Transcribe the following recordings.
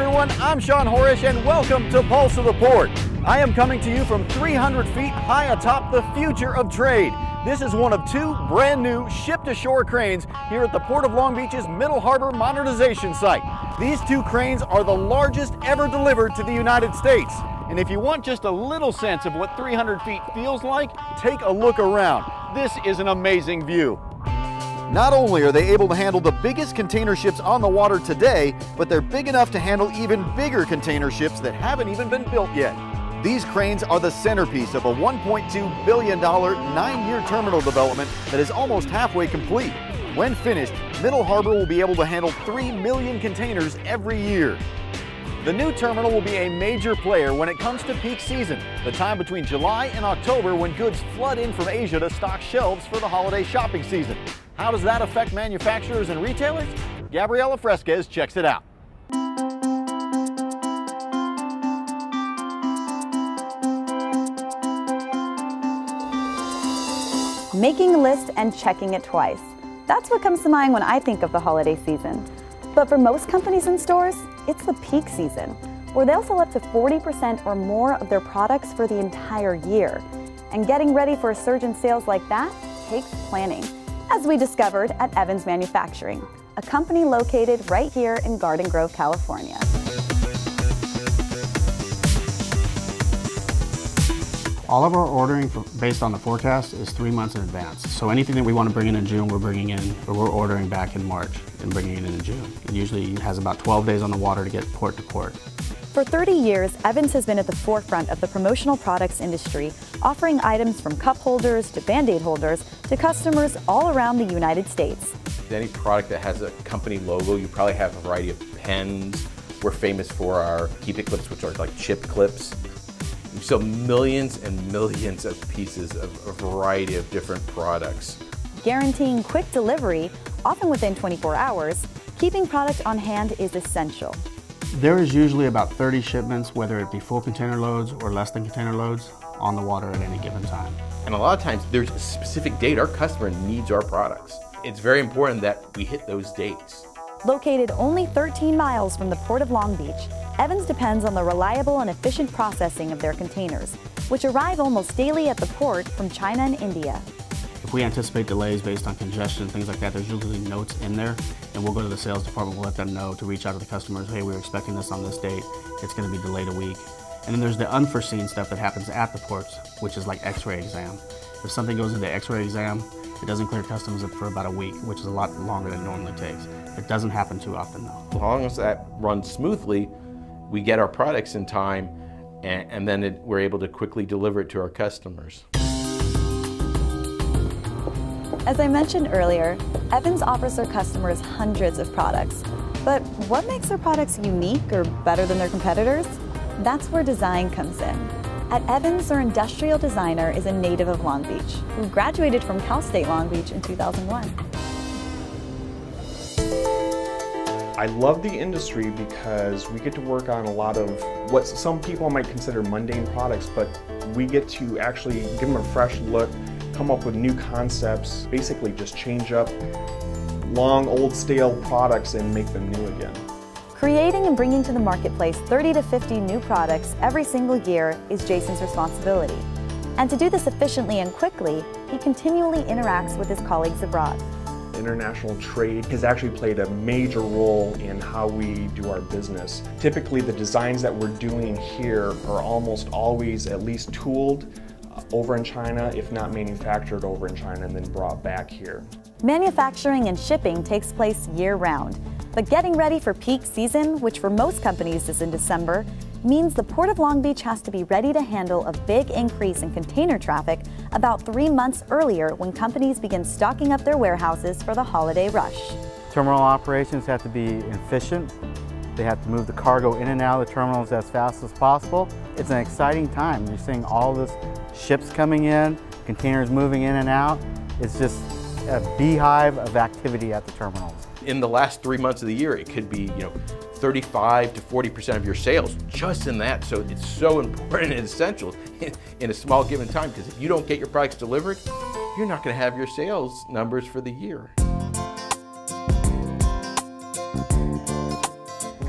everyone, I'm Sean Horish and welcome to Pulse of the Port. I am coming to you from 300 feet high atop the future of trade. This is one of two brand new ship-to-shore cranes here at the Port of Long Beach's Middle Harbor Modernization Site. These two cranes are the largest ever delivered to the United States. And if you want just a little sense of what 300 feet feels like, take a look around. This is an amazing view. Not only are they able to handle the biggest container ships on the water today, but they're big enough to handle even bigger container ships that haven't even been built yet. These cranes are the centerpiece of a $1.2 billion nine-year terminal development that is almost halfway complete. When finished, Middle Harbor will be able to handle 3 million containers every year. The new terminal will be a major player when it comes to peak season, the time between July and October when goods flood in from Asia to stock shelves for the holiday shopping season. How does that affect manufacturers and retailers? Gabriela Fresquez checks it out. Making a list and checking it twice. That's what comes to mind when I think of the holiday season. But for most companies and stores, it's the peak season, where they'll sell up to 40% or more of their products for the entire year. And getting ready for a surge in sales like that takes planning, as we discovered at Evans Manufacturing, a company located right here in Garden Grove, California. All of our ordering for, based on the forecast is three months in advance. So anything that we want to bring in in June, we're bringing in, or we're ordering back in March and bringing it in in June. It usually has about 12 days on the water to get port to port. For 30 years, Evans has been at the forefront of the promotional products industry, offering items from cup holders to band-aid holders to customers all around the United States. Any product that has a company logo, you probably have a variety of pens. We're famous for our Keep It clips, which are like chip clips. We sell millions and millions of pieces of a variety of different products. Guaranteeing quick delivery, often within 24 hours, keeping product on hand is essential. There is usually about 30 shipments, whether it be full container loads or less than container loads, on the water at any given time. And a lot of times there's a specific date our customer needs our products. It's very important that we hit those dates. Located only 13 miles from the Port of Long Beach, Evans depends on the reliable and efficient processing of their containers, which arrive almost daily at the port from China and India. If we anticipate delays based on congestion, things like that, there's usually notes in there, and we'll go to the sales department, we'll let them know to reach out to the customers, hey, we are expecting this on this date, it's gonna be delayed a week. And then there's the unforeseen stuff that happens at the ports, which is like x-ray exam. If something goes into x-ray exam, it doesn't clear customs for about a week, which is a lot longer than it normally takes. It doesn't happen too often though. As long as that runs smoothly, we get our products in time and, and then it, we're able to quickly deliver it to our customers. As I mentioned earlier, Evans offers their customers hundreds of products. But what makes their products unique or better than their competitors? That's where design comes in. At Evans, their industrial designer is a native of Long Beach, who graduated from Cal State Long Beach in 2001. I love the industry because we get to work on a lot of what some people might consider mundane products, but we get to actually give them a fresh look, come up with new concepts, basically just change up long, old, stale products and make them new again. Creating and bringing to the marketplace 30 to 50 new products every single year is Jason's responsibility. And to do this efficiently and quickly, he continually interacts with his colleagues abroad international trade has actually played a major role in how we do our business. Typically the designs that we're doing here are almost always at least tooled over in China, if not manufactured over in China and then brought back here. Manufacturing and shipping takes place year-round, but getting ready for peak season, which for most companies is in December, means the Port of Long Beach has to be ready to handle a big increase in container traffic about three months earlier when companies begin stocking up their warehouses for the holiday rush. Terminal operations have to be efficient. They have to move the cargo in and out of the terminals as fast as possible. It's an exciting time. You're seeing all this ships coming in, containers moving in and out. It's just a beehive of activity at the terminals. In the last three months of the year, it could be, you know, 35 to 40% of your sales just in that. So it's so important and essential in, in a small given time because if you don't get your products delivered, you're not going to have your sales numbers for the year.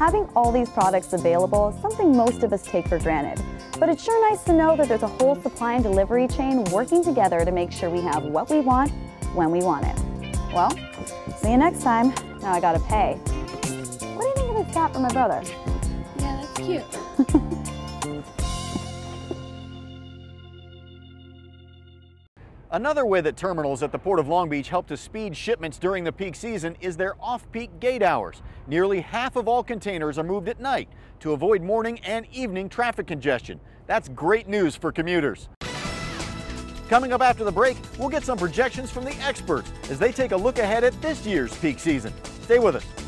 Having all these products available is something most of us take for granted, but it's sure nice to know that there's a whole supply and delivery chain working together to make sure we have what we want when we want it. Well, see you next time. Now I gotta pay. What do you think of this cat for my brother? Yeah, that's cute. Another way that terminals at the Port of Long Beach help to speed shipments during the peak season is their off-peak gate hours. Nearly half of all containers are moved at night to avoid morning and evening traffic congestion. That's great news for commuters. Coming up after the break, we'll get some projections from the experts as they take a look ahead at this year's peak season. Stay with us.